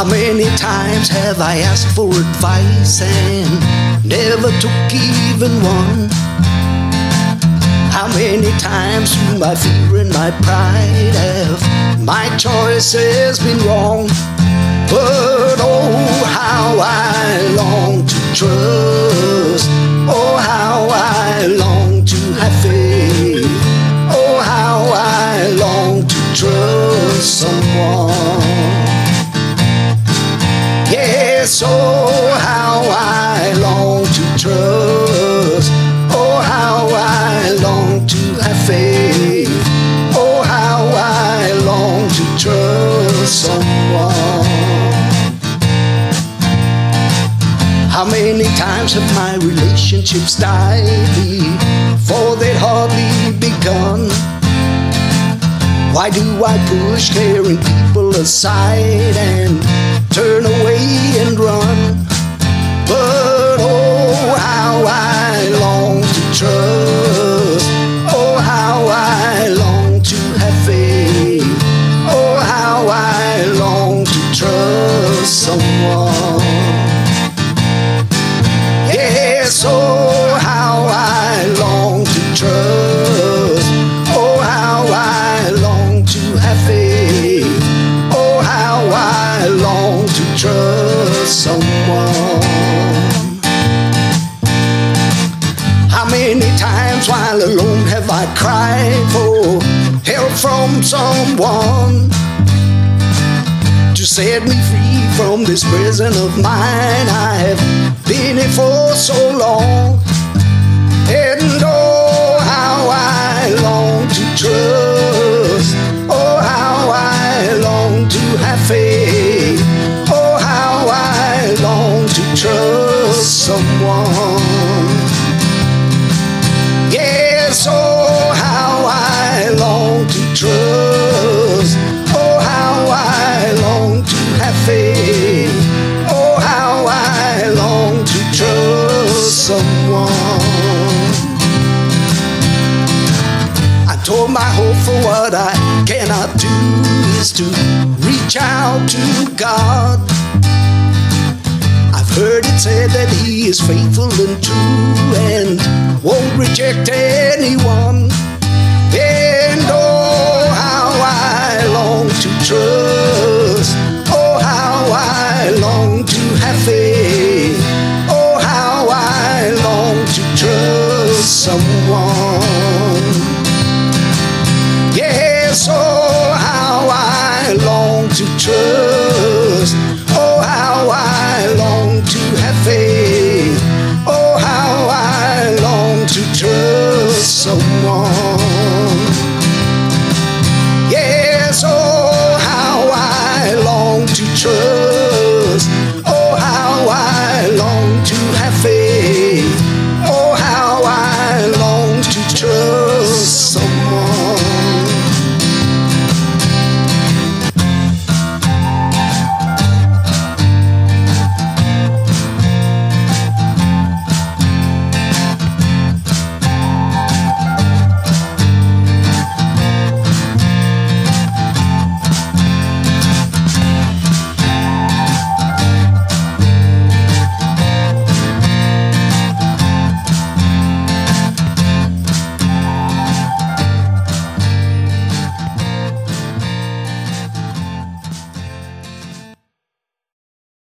How many times have I asked for advice and never took even one? How many times through my fear and my pride have my choices been wrong? But oh, how I long to trust. Oh, how I long to have faith. Oh, how I long to trust someone. How many times have my relationships died before they'd hardly begun? Why do I push caring people aside and turn away and run? But many times while alone have I cried for help from someone to set me free from this prison of mine? I have been here for so long, and My hope for what I cannot do is to reach out to God. I've heard it said that He is faithful and true and won't reject anyone. To trust. Oh, how I long to have faith. Oh, how I long to trust someone. Yes, oh, how I long to trust.